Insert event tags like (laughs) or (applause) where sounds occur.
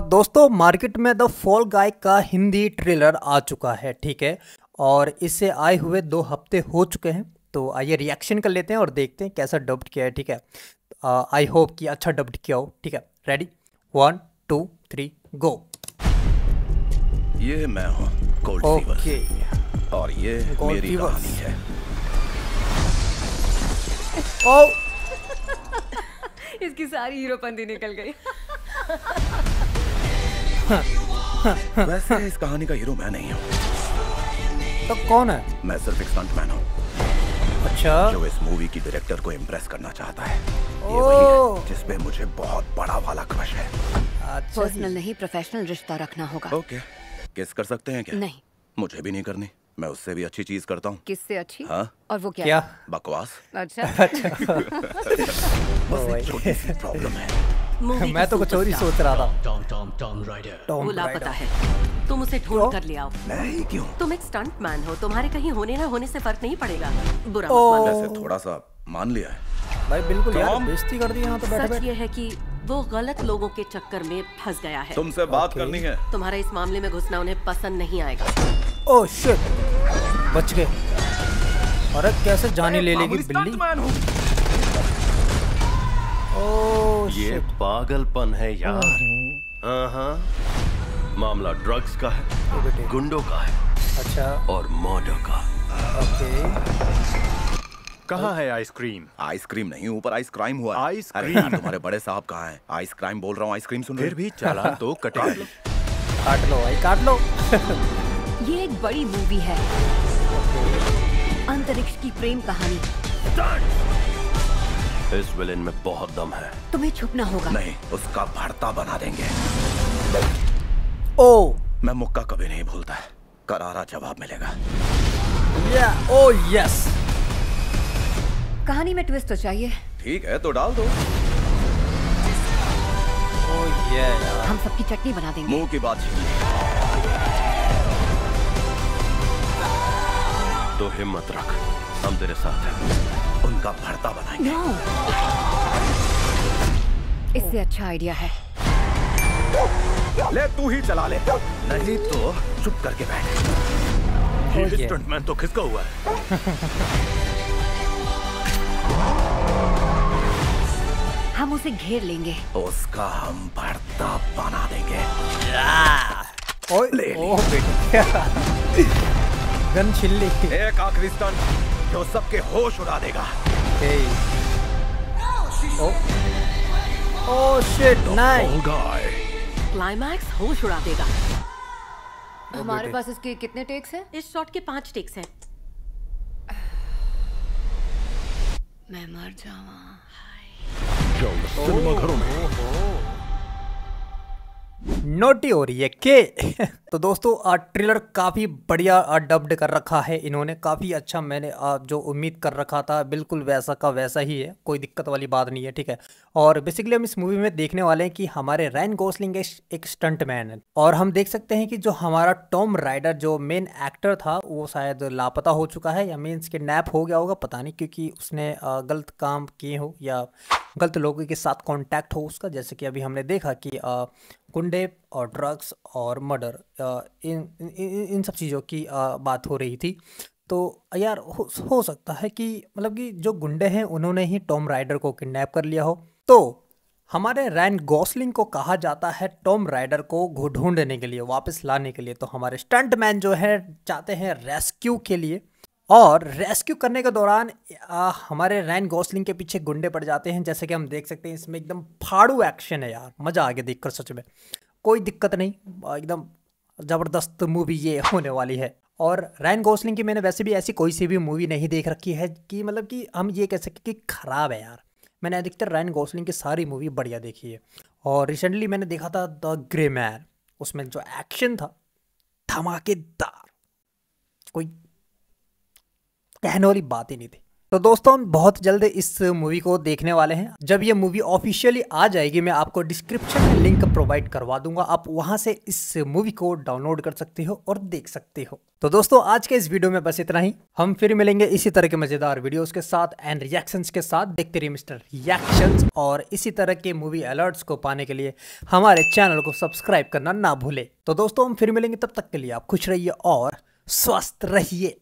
दोस्तों मार्केट में the fall गाय का हिंदी ट्रेलर आ चुका है ठीक है? और इससे आए हुए दो हफ़्ते हो चुके हैं तो आइए रिएक्शन कर लेते हैं और देखते हैं कैसा डब्ड किया है ठीक है? आई होप कि अच्छा डब्ड किया हो ठीक है? Ready one two three go ये मैं हूँ ओके और ये मेरी कहानी है। ओ (laughs) इसकी सारी हीरोपंती निकल गई। (laughs) वैसे इस कहानी का हीरो मैं नहीं हूँ। तो कौन है? मैं सिर्फ़ एक स्टंटमैन हूँ। अच्छा। जो इस मूवी की डायरेक्टर को इम्प्रेस करना चाहता है। ये वही है जिसपे मुझे बहुत बड़ा वाला क्रश है। अच्छा। पर्सनल नहीं प्रोफेशनल रिश्ता रखना होगा। ओके किस कर सकते हैं क्या? नहीं। मुझे भी नहीं करनी। मैं उससे भी अच्छी चीज़ करता हूँ। किससे अच्छी? हाँ? और वो क्या, क्या? बकवास। अच्छा। अच्छा। (laughs) बस एक छोटी सी प्रॉब्लम है। मैं तो कुछ और ही सोच रहा था। Tom Tom Tom Raider. Tom लापता राइडर। है। तुम उसे ढूंढ कर ले आओ। मैं ही क्यों? तुम एक स्टंट मैन हो। तुम्हारे कहीं होने ना होने से फ़र्क नहीं पड़ेगा। बुरा मत मानो। वैसे थोड़ा सा मान लिया है। भाई बिल्कुल यार बेइज्जती कर दी यहाँ तो बैठे सच ये है कि वो गलत लोगों के चक्कर में फंस गया है। तुमसे बात Okay. करनी है। तुम्हारा इस मामले में घुसना उन्हें पसंद नहीं आएगा। ओ शिट बच गए। अरे कैसे जानी ले लेगी बिल्ली? ये पागलपन है यार। हाँ मामला ड्रग्स का है गुंडों का है। अच्छा। और मर्डर का। ओके। कहाँ है आइसक्रीम आइसक्रीम नहीं ऊपर आइस क्राइम हुआ। है। आइसक्रीम? तुम्हारे बड़े साहब कहाँ हैं? आइस क्राइम बोल रहा हूँ आइसक्रीम सुन फिर भी चला (laughs) तो कटेगा। काट लो। भाई काट लो। (laughs) ये एक बड़ी मूवी है। अंतरिक्ष की प्रेम कहानी। इस विलेन में बहुत दम है। तुम्हें छुपना होगा। नहीं उसका भरता बना देंगे। ओ। मैं मुक्का कभी नहीं भूलता है। करारा जवाब मिलेगा। या ओ यस कहानी में ट्विस्ट तो चाहिए। ठीक है तो डाल दो। ओ ये हम सबकी चटनी बना देंगे। मुँह की बात तो हिम्मत रख। हम तेरे साथ हैं। उनका भरता बनाएँगे। नो इससे अच्छा आइडिया है। ले तू ही चला ले। नहीं तो चुप करके बैठ। ये। स्टंटमैन तो खिसका हुआ? है हम उसे घेर लेंगे। उसका हम भरता बना देंगे। ओ ले ओ बेटे गन छिल्ली एक आखिरी स्टंट जो सबके होश उड़ा देगा। Okay Oh. Oh. Shit, nice. Climax होश उड़ा देगा। हमारे पास इसके कितने टेक्स हैं? इस शॉट के पाँच टेक्स हैं। मैं मर जावा नोटी हो रही है के? (laughs) तो दोस्तों ट्रेलर काफ़ी बढ़िया डब्ड कर रखा है इन्होंने। काफ़ी अच्छा मैंने जो उम्मीद कर रखा था, बिल्कुल वैसा का वैसा ही है। कोई दिक्कत वाली बात नहीं है, ठीक है? और बेसिकली हम इस मूवी में देखने वाले हैं कि हमारे रैन गोसलिंग एक- स्टंट मैन है। और हम देख सकते हैं कि जो हमारा टॉम राइडर जो मेन एक्टर था, वो शायद लापता हो चुका है या मीन्स के नैप हो गया होगा, पता नहीं, क्योंकि उसने गलत काम किए हो या गलत लोगों के साथ कांटेक्ट हो उसका। जैसे कि अभी हमने देखा कि गुंडे और ड्रग्स और मर्डर इन, इन इन सब चीज़ों की बात हो रही थी। तो यार हो, हो सकता है कि मतलब कि जो गुंडे हैं उन्होंने ही टॉम राइडर को किडनैप कर लिया हो। तो हमारे रैन गॉसलिंग को कहा जाता है टॉम राइडर को ढूँढने के लिए वापस लाने के लिए। तो हमारे स्टंट मैन जो है चाहते हैं रेस्क्यू के लिए। और रेस्क्यू करने के दौरान आ, हमारे रैन गॉसलिंग के पीछे गुंडे पड़ जाते हैं। जैसे कि हम देख सकते हैं इसमें एकदम फाड़ू एक्शन है यार। मज़ा आ गया देखकर सच में। कोई दिक्कत नहीं एकदम ज़बरदस्त मूवी ये होने वाली है। और रैन गॉसलिंग की मैंने वैसे भी ऐसी कोई सी भी मूवी नहीं देख रखी है कि मतलब कि हम ये कह सकें कि ख़राब है यार। मैंने अधिकतर रैन गॉसलिंग की सारी मूवी बढ़िया देखी है। और रिसेंटली मैंने देखा था द ग्रे मैन। उसमें जो एक्शन था धमाकेदार। कोई कहने वाली बात ही नहीं थी। तो दोस्तों, हम बहुत जल्द इस मूवी को देखने वाले हैं। जब ये मूवी ऑफिशियली आ जाएगी, मैं आपको डिस्क्रिप्शन में लिंक प्रोवाइड करवा दूँगा। आप वहाँ से इस मूवी को डाउनलोड कर सकते हो और देख सकते हो। तो दोस्तों, आज के इस वीडियो में बस इतना ही। हम फिर मिलेंगे इसी तरह के मज़ेदार वीडियोस के साथ एंड रिएक्शंस के साथ। देखते रहिए मिस्टर रिएक्शंस और इसी तरह के मूवी अलर्ट्स को पाने के लिए हमारे चैनल को सब्सक्राइब करना ना भूले। तो दोस्तों, हम फिर मिलेंगे। तब तक के लिए आप खुश रहिए और स्वस्थ रहिए।